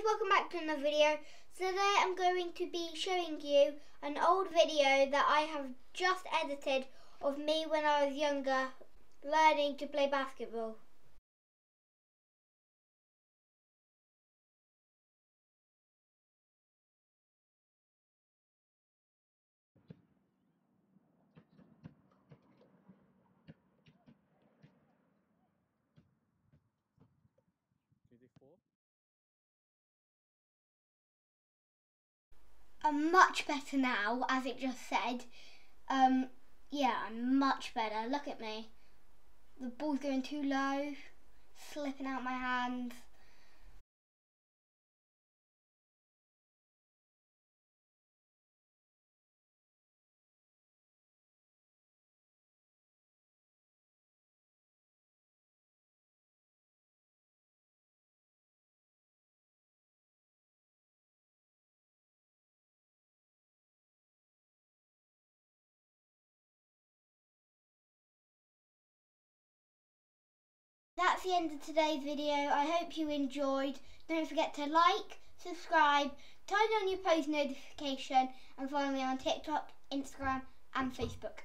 guys, welcome back to another video. So today I'm going to be showing you an old video that I have just edited of me when I was younger learning to play basketball. I'm much better now, as it just said. Um, yeah, I'm much better. Look at me. The ball's going too low, slipping out my hands. That's the end of today's video. I hope you enjoyed. Don't forget to like, subscribe, turn on your post notification and follow me on TikTok, Instagram and Facebook.